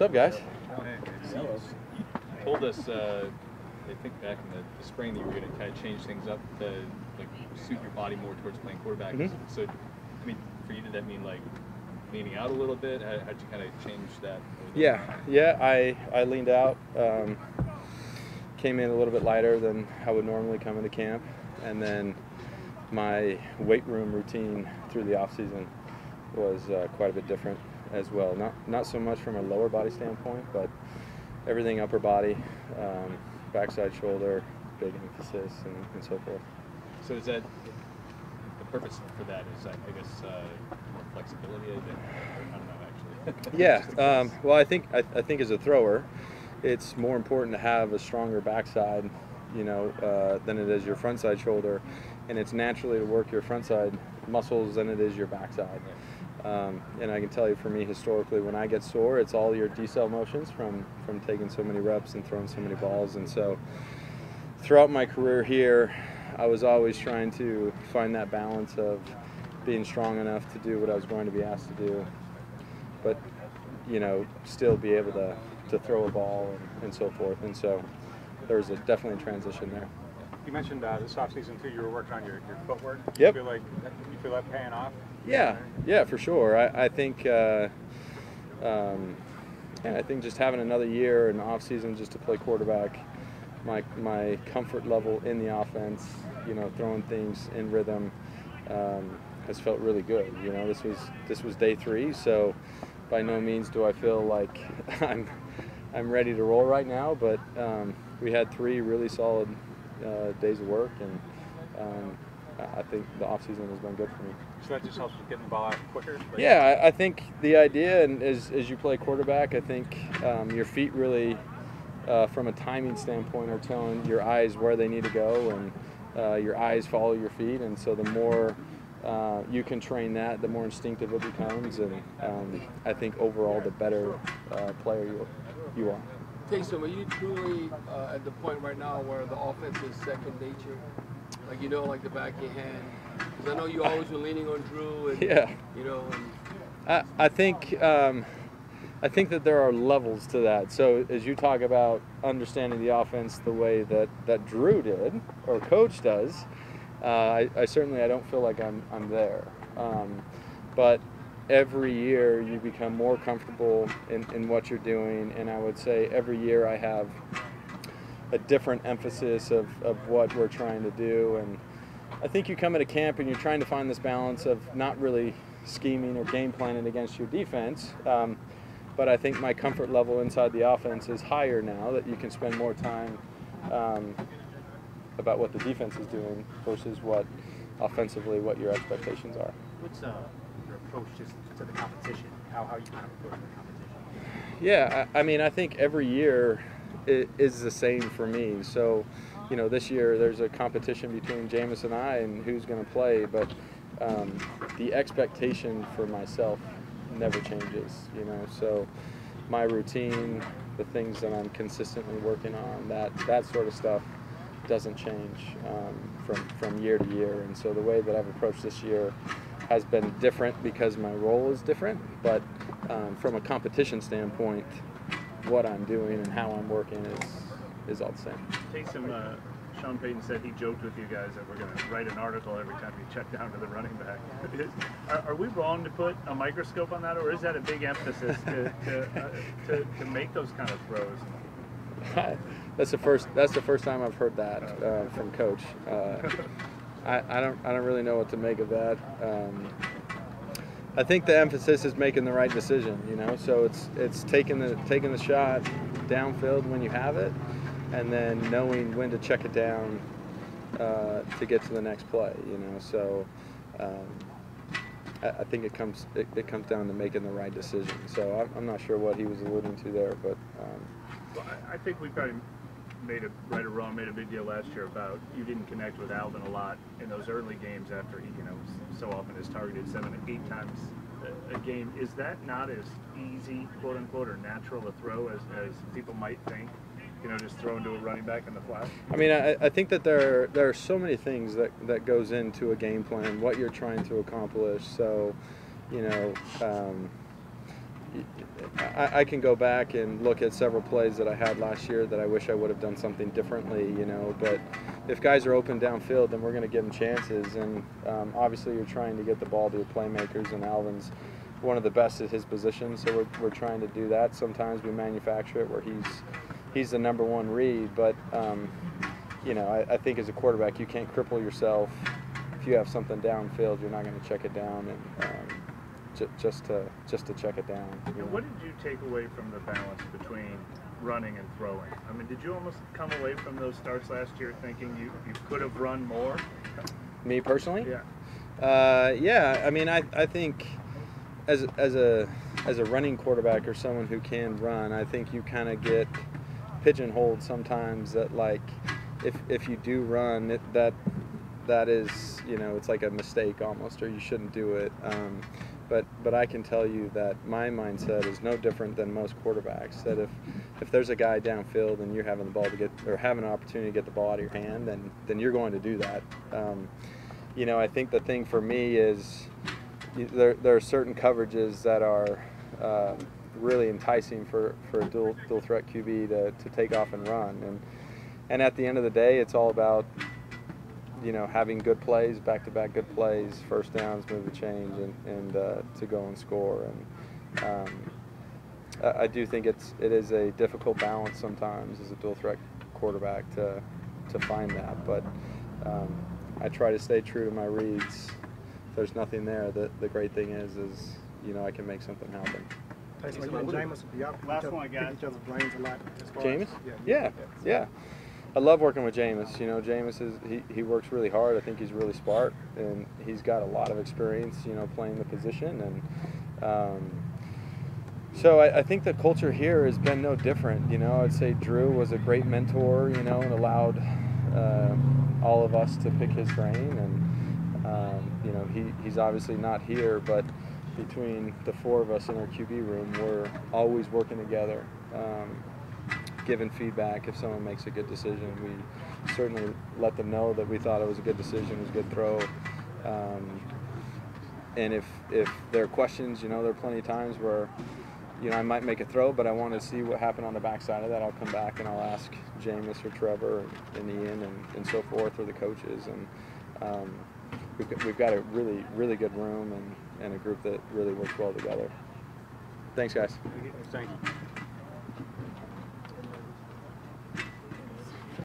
What's up, guys? You told us, uh, I think back in the, the spring, that you were going to kind of change things up to like suit your body more towards playing quarterback. Mhm. So, I mean, for you, did that mean like leaning out a little bit? How, how'd you kind of change that? Yeah, yeah. I I leaned out, um, came in a little bit lighter than I would normally come into camp, and then my weight room routine through the off season was uh, quite a bit different as well. Not not so much from a lower body standpoint, but everything upper body, um, backside shoulder, big emphasis, and, and so forth. So is that the purpose for that? Is that I guess uh, more flexibility? I think. I don't know actually. Yeah. Just a guess. Um, well, I think I, I think as a thrower, it's more important to have a stronger backside, you know, uh, than it is your front side shoulder, and it's naturally to work your front side muscles than it is your backside. Um, and I can tell you, for me, historically, when I get sore, it's all your decel motions from from taking so many reps and throwing so many balls. And so, throughout my career here, I was always trying to find that balance of being strong enough to do what I was going to be asked to do, but you know, still be able to, to throw a ball and, and so forth. And so there was a, definitely a transition there. You mentioned uh, this offseason too. You were working on your, your footwork. Yep. You feel like you feel that paying off? Yeah, yeah, for sure. I, I think, uh, um, yeah, I think just having another year in the off season just to play quarterback, my my comfort level in the offense, you know, throwing things in rhythm, um, has felt really good. You know, this was this was day three, so by no means do I feel like I'm I'm ready to roll right now. But um, we had three really solid uh, days of work, and um, I think the off season has been good for me. So that just helps with getting the ball out quicker. Yeah, I, I think the idea, and as, as you play quarterback, I think um, your feet really, uh, from a timing standpoint, are telling your eyes where they need to go, and uh, your eyes follow your feet. And so the more uh, you can train that, the more instinctive it becomes, and um, I think overall, the better uh, player you you are. Taysom, are you truly uh, at the point right now where the offense is second nature? Like you know, like the back of your hand. Because I know you always were leaning on Drew, and Yeah. you know, and I, I think um, I think that there are levels to that. So as you talk about understanding the offense the way that, that Drew did or Coach does, uh, I, I certainly I don't feel like I'm I'm there. Um, but every year you become more comfortable in, in what you're doing, and I would say every year I have a different emphasis of, of what we're trying to do and I think you come into camp and you're trying to find this balance of not really scheming or game planning against your defense. Um, but I think my comfort level inside the offense is higher now that you can spend more time um, about what the defense is doing versus what offensively what your expectations are. What's uh, approach just to the competition? How, how you kind of approach the competition? Yeah, I, I mean, I think every year i- is the same for me. So, you know, this year there's a competition between Jameis and I and who's going to play, but um, the expectation for myself never changes, you know. So, my routine, the things that I'm consistently working on, that that sort of stuff doesn't change um, from from year to year. And so, the way that I've approached this year has been different because my role is different, but um, from a competition standpoint, what I'm doing and how I'm working is is all the same. Taysom, uh, Sean Payton said he joked with you guys that we're going to write an article every time you check down to the running back. Is- are, are we wrong to put a microscope on that, or is that a big emphasis to, to, uh, to, to make those kind of throws? that's the first. That's the first time I've heard that uh, from Coach. Uh, I, I don't. I don't really know what to make of that. Um, I think the emphasis is making the right decision. You know, so it's it's taking the taking the shot downfield when you have it, and then knowing when to check it down uh, to get to the next play. You know, so. Um, I I think it comes it, it comes down to making the right decision. So I'm, I'm not sure what he was alluding to there, but um, Well, I, I think we probably made a right or wrong made a big deal last year about you didn't connect with Alvin a lot in those early games after he you know so often is targeted seven to eight times a, game. Is that not as easy, quote unquote, or natural a throw as, as people might think? You know, just throw into a running back in the flash. I mean, I, I think that there there are so many things that, that goes into a game plan, what you're trying to accomplish. So, you know, um, I, I can go back and look at several plays that I had last year that I wish I would have done something differently, you know. But if guys are open downfield, then we're going to give them chances. And um, obviously, you're trying to get the ball to your playmakers, and Alvin's one of the best at his position, so we're, we're trying to do that. Sometimes we manufacture it where he's he's the number one read, but um, you know, I, I think as a quarterback, you can't cripple yourself. If you have something downfield, you're not going to check it down and. Um, just to just to check it down. what did you take away from the balance between running and throwing? I mean, did you almost come away from those starts last year thinking you, you could have run more? Me personally? Yeah. Uh, yeah, I mean, I, I think as as a as a running quarterback or someone who can run, I think you kind of get pigeonholed sometimes that like if if you do run it, that that is you know it's like a mistake almost or you shouldn't do it. Um, but but I can tell you that my mindset is no different than most quarterbacks. That if if there's a guy downfield and you're having the ball to get or having an opportunity to get the ball out of your hand, then then you're going to do that. Um, you know, I think the thing for me is there, there are certain coverages that are um, really enticing for, for a dual, dual threat QB to, to take off and run. And, and at the end of the day, it's all about, you know, having good plays, back to back good plays, first downs, move the change, and, and uh, to go and score. And um, I, I do think it's, it is a difficult balance sometimes as a dual threat quarterback to, to find that. But um, I try to stay true to my reads. If there's nothing there, the, the great thing is, is you know I can make something happen. Taysom, you and Jameis will be out. Last one, pick guys. each other's brains a lot. as far Jameis? Yeah, yeah. I love working with Jameis. You know, Jameis is he, he works really hard. I think he's really smart, and he's got a lot of experience. You know, playing the position, and um, so I, I think the culture here has been no different. You know, I'd say Drew was a great mentor. You know, and allowed uh, all of us to pick his brain, and um, you know, he, he's obviously not here, but between the four of us in our QB room, we're always working together. Um, giving feedback if someone makes a good decision. We certainly let them know that we thought it was a good decision, it was a good throw. Um, and if if there are questions, you know, there are plenty of times where, you know, I might make a throw, but I want to see what happened on the backside of that. I'll come back and I'll ask Jameis or Trevor and Ian and, and so forth, or the coaches. And um, we've, got, we've got a really, really good room and, and a group that really works well together. Thanks, guys. Thank you.